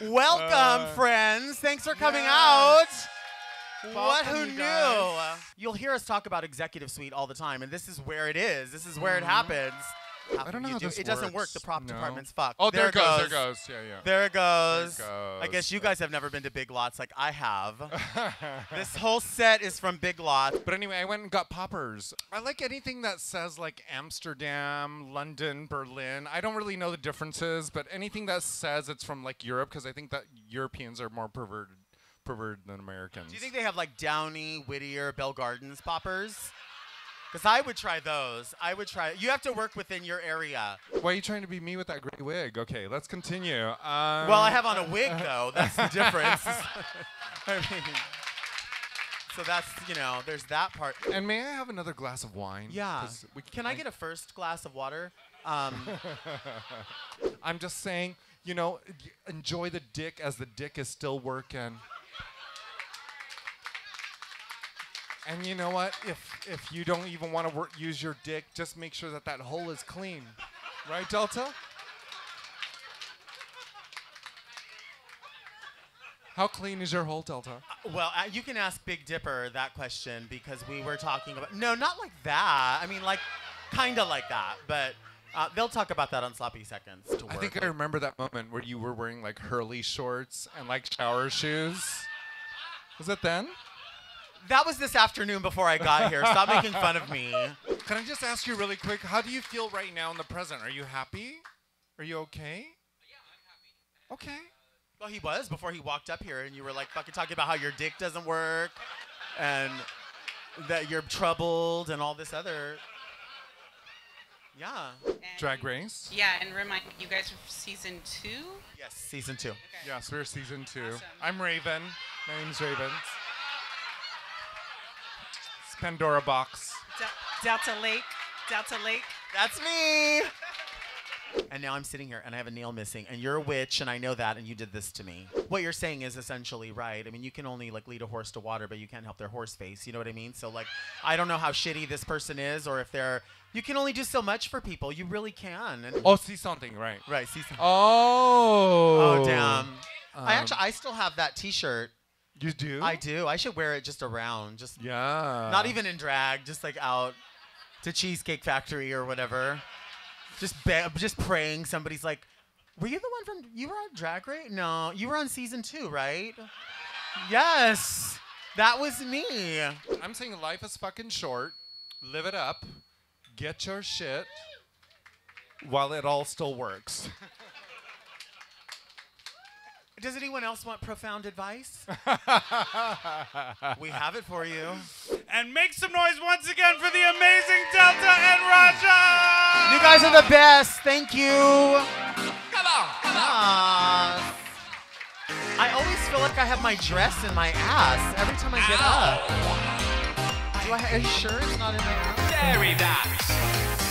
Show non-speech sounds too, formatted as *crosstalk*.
Welcome, Uh, friends. Thanks for coming yes. out. What? Who you knew? You'll hear us talk about Executive Suite all the time, and this is where it is. This is where it Mhm. Happens. I don't know how do- this It doesn't work. The prop No. department's fucked. Oh, there, it goes. There goes. Yeah, yeah. There it goes. There goes. I guess you guys have never been to Big Lots like I have. *laughs* this whole set is from Big Lots. But anyway, I went and got poppers. I like anything that says like Amsterdam, London, Berlin. I don't really know the differences, but anything that says it's from like Europe, because I think that Europeans are more perverted, perverted than Americans. Do you think they have like Downey, Whittier, Bell Gardens poppers? Because I would try those. I would try. You have to work within your area. Why are you trying to be me with that gray wig? Okay, let's continue. Um, Well, I have on a wig *laughs* though. That's the difference. *laughs* I mean, so that's you know, there's that part. And may I have another glass of wine? Yeah. we- Can I get a first glass of water? Um, *laughs* I'm just saying, you know, enjoy the dick as the dick is still working. And you know what? If if you don't even want to work, use your dick, just make sure that that hole is clean, right, Delta? How clean is your hole, Delta? well, uh, you can ask Big Dipper that question because we were talking about. No, not like that. I mean, like, kind of like that, but. Uh, they'll talk about that on sloppy seconds. To I think I remember that moment where you were wearing like Hurley shorts and like shower shoes. Was it then? That was this afternoon before I got here. Stop making fun of me. Can I just ask you really quick? How do you feel right now in the present? Are you happy? Are you okay? Yeah, I'm happy. Okay. Well, he was before he walked up here, and you were like fucking talking about how your dick doesn't work, and that you're troubled, and all this other. Yeah. And- Drag Race? Yeah, and remind you guys are season two. Yes, season two. Okay. Yes, we're season two. Awesome. I'm Raven. My name's Raven. It's Pandora Boxx. Del- Delta Lake. Delta Lake. That's me. *laughs* And now I'm sitting here and I have a nail missing, and you're a witch, and I know that, and you did this to me. What you're saying is essentially right. I mean, you can only like lead a horse to water, but you can't help their horse face. You know what I mean? So like, I don't know how shitty this person is, or if they're. You can only do so much for people. You really can. And, Oh, see something, right. right. See. Some, Oh. oh damn. I Um, actually I still have that T-shirt. You do? I do. I should wear it just around, just Yeah. not even in drag, just like out to Cheesecake Factory or whatever. Just be- just praying somebody's like, "Were you the one from you were on Drag Race? No, you were on season 2, right?" Yes. That was me. I'm saying life is fucking short. Live it up. Get your shit while it all still works. *laughs* Does anyone else want profound advice? *laughs* we have it for you. And make some noise once again for the amazing Delta and Raja! You guys are the best. Thank you. Come on. Come on. I always feel like I have my dress in my ass every time I get up. Do I, are you sure it's not in my ass? Very That.